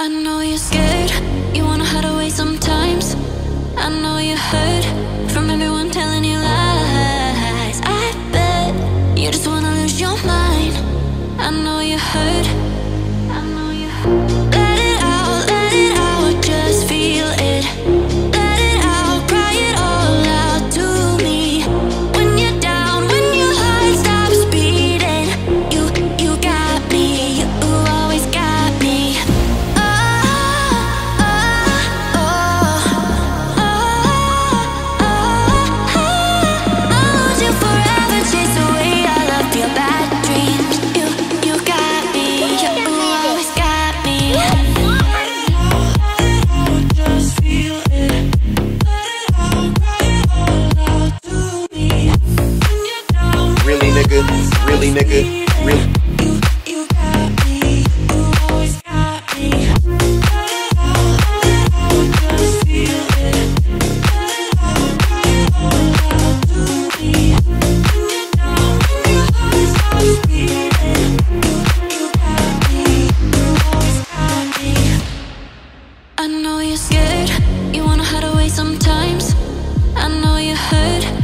I know you're scared, you wanna hide away sometimes. I know you hurt. I know you're scared. You wanna hide away sometimes. I know you're hurt.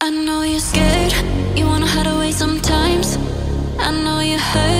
I know you're scared, you wanna hide away sometimes. I know you hurt.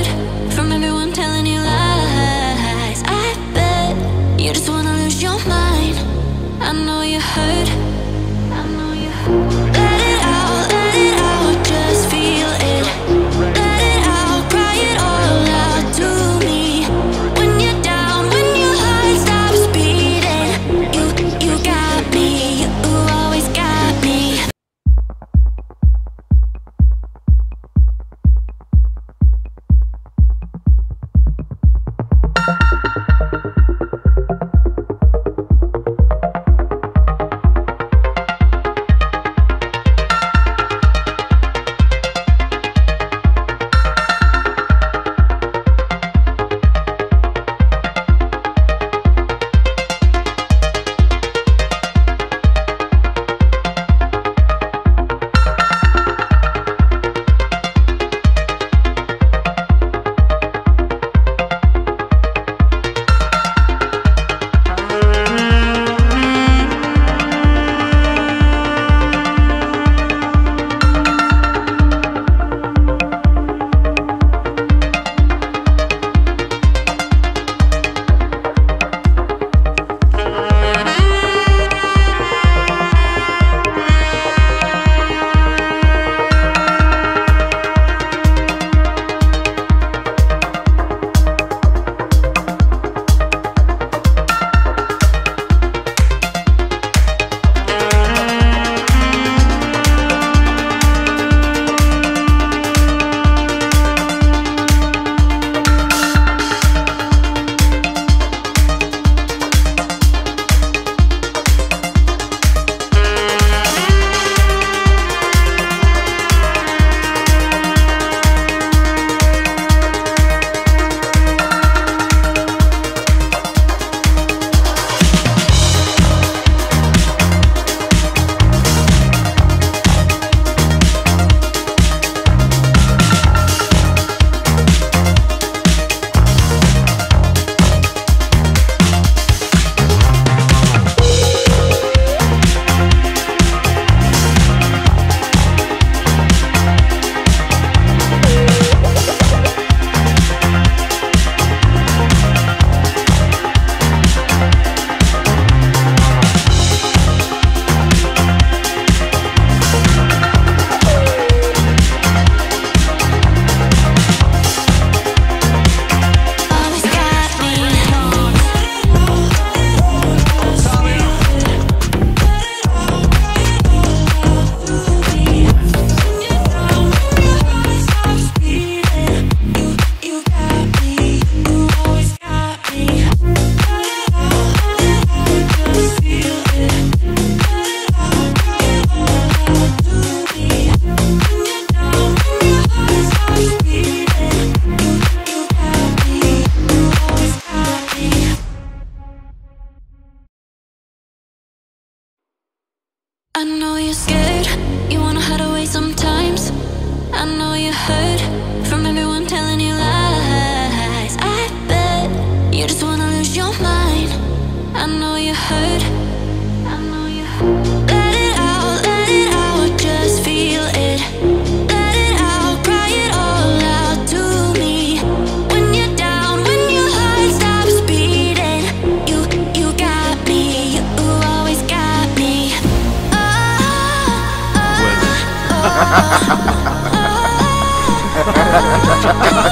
Oh,